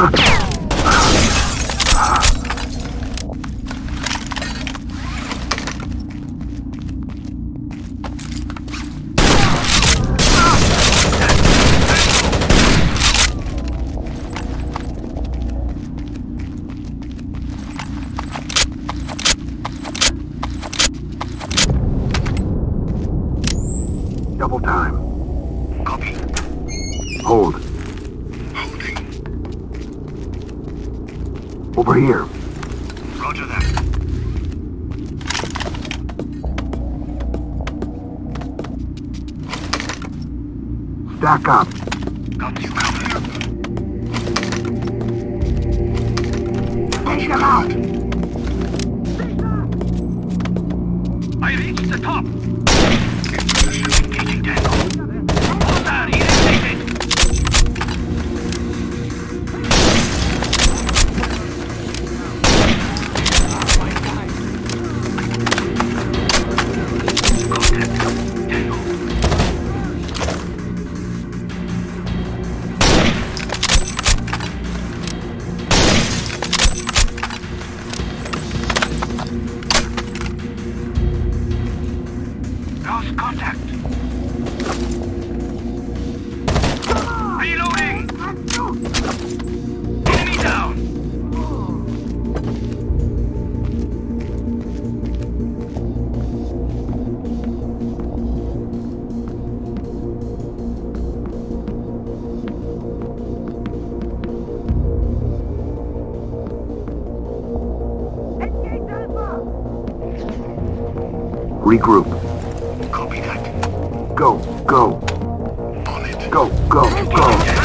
On Over here. Roger that. Stack up. Got you covered. Take them out. I reached the top. In position. Regroup. Copy that. Go. Go. On it. Go. Go. Go.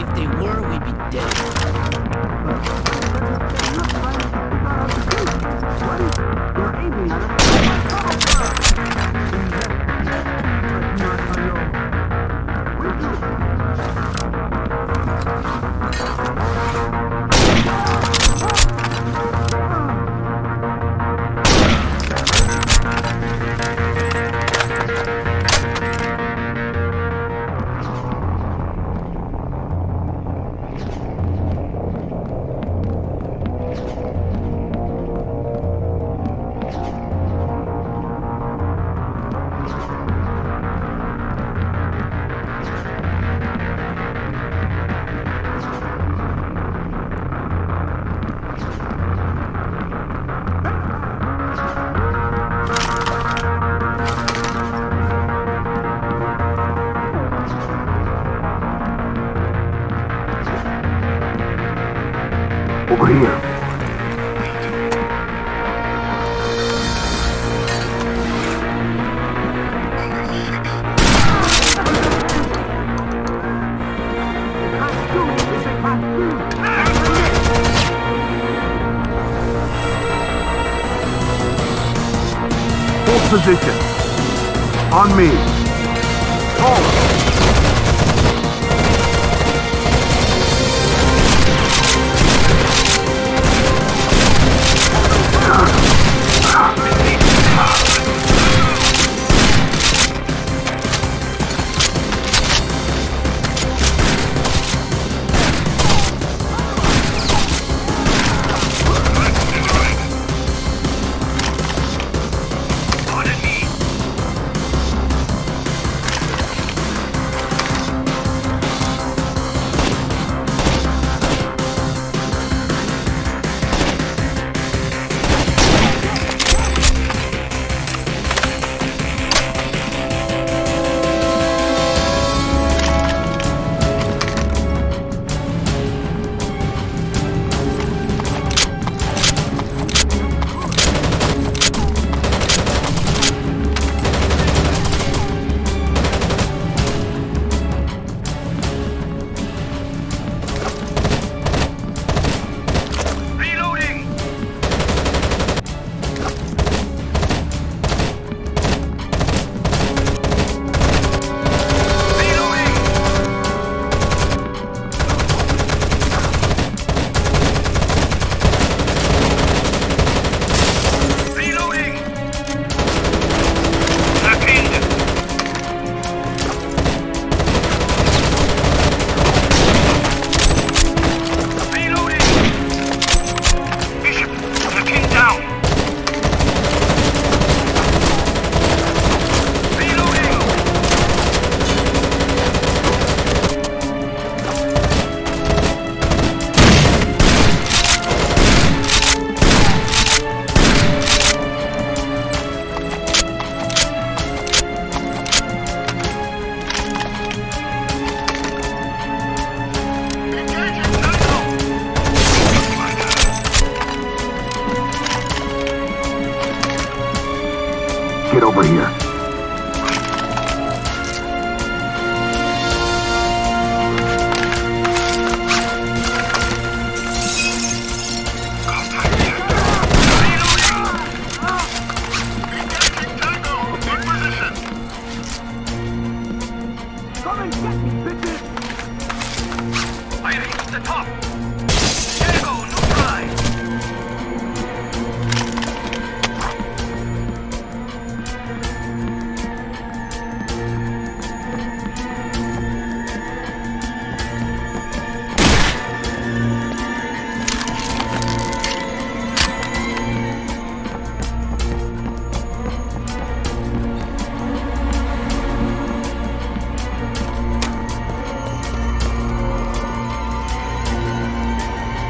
If they were, we'd be dead. Over here. Hold position. On me. Hold.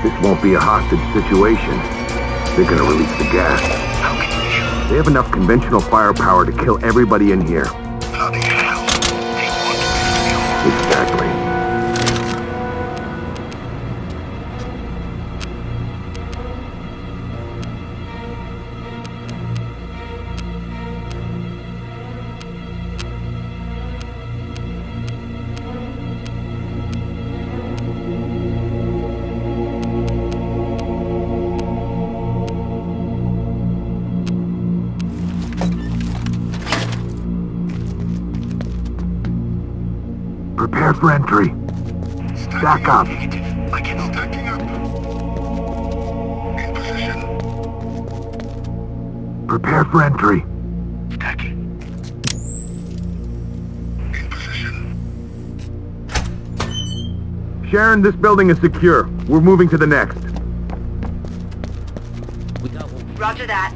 This won't be a hostage situation. They're gonna release the gas. How can you be sure? They have enough conventional firepower to kill everybody in here. Bloody hell. They want me to kill. Exactly. Prepare for entry. Stack up. Negative. I can stacking up. In position. Prepare for entry. Stacking. In position. Sharon, this building is secure. We're moving to the next. We got what Roger that.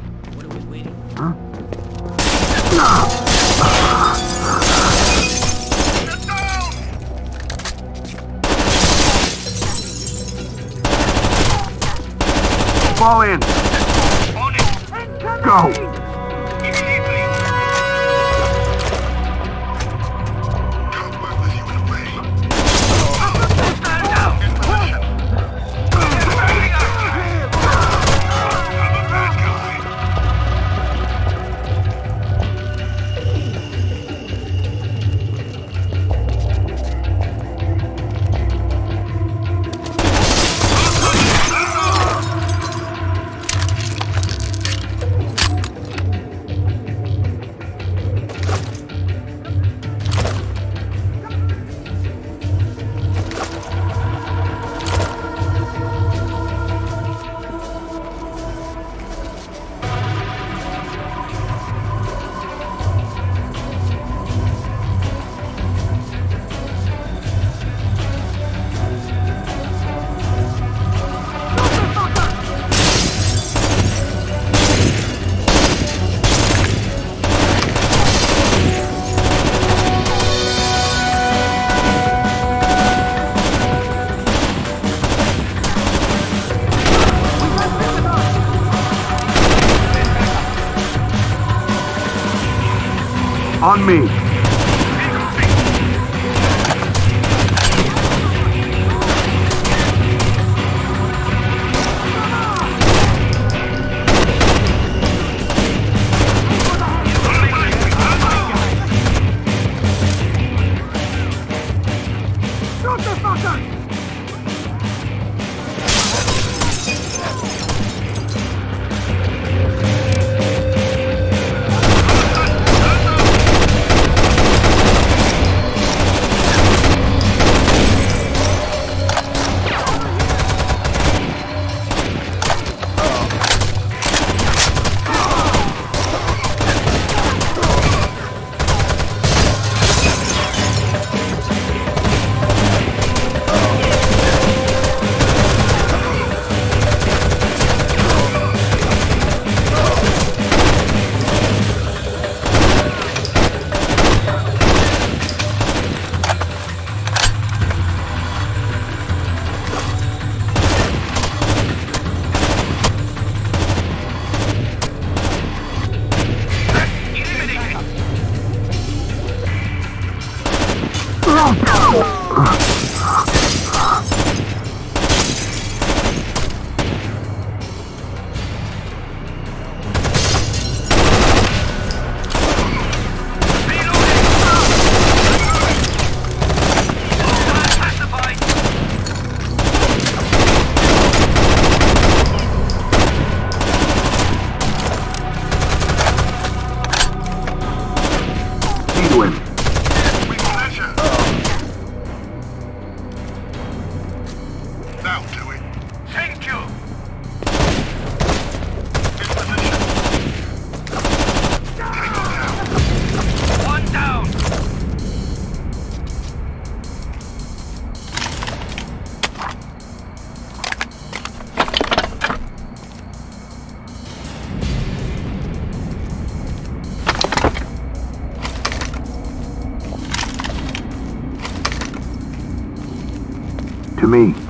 To me.